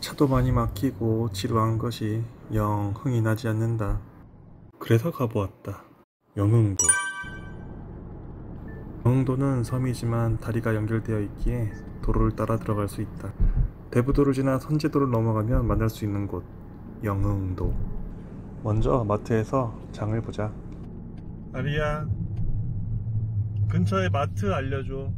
차도 많이 막히고 지루한 것이 영 흥이 나지 않는다. 그래서 가보았다. 영흥도. 영흥도는 섬이지만 다리가 연결되어 있기에 도로를 따라 들어갈 수 있다. 대부도를 지나 선제도를 넘어가면 만날 수 있는 곳. 영흥도. 먼저 마트에서 장을 보자. 아리야, 근처에 마트 알려줘.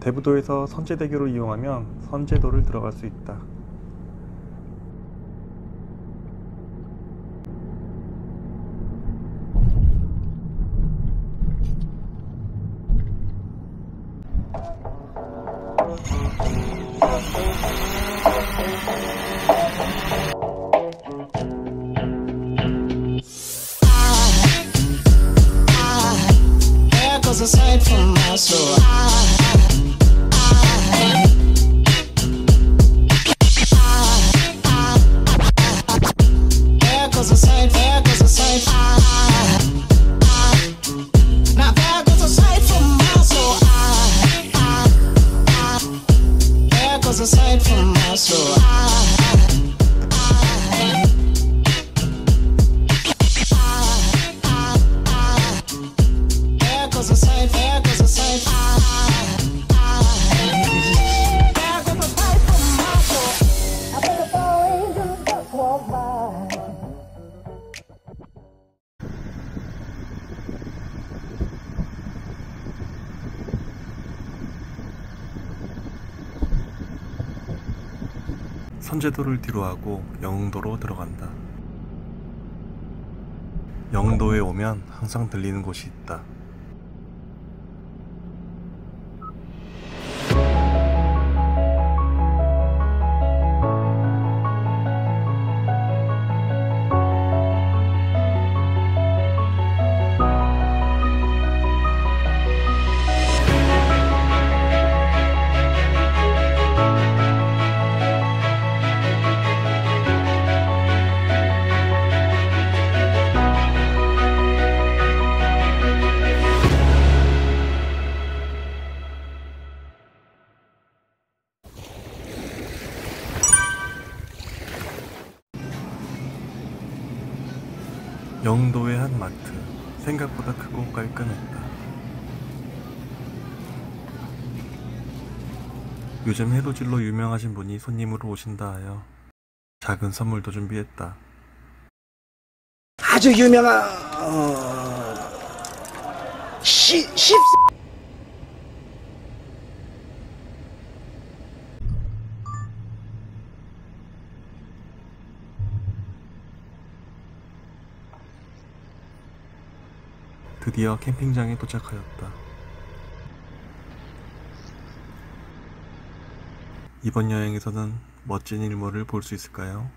대부도에서 선제대교를 이용하면 선제도를 들어갈 수 있다. There goes a sight from my soul. aside from my soul. 선제도를 뒤로하고 영흥도로 들어간다. 영흥도에 오면 항상 들리는 곳이 있다. 영도의 한 마트 생각보다 크고 깔끔했다. 요즘 해로질로 유명하신 분이 손님으로 오신다 하여 작은 선물도 준비했다. 아주 유명한 어... 시, 십 드디어 캠핑장에 도착하였다. 이번 여행에서는 멋진 일몰을 볼 수 있을까요?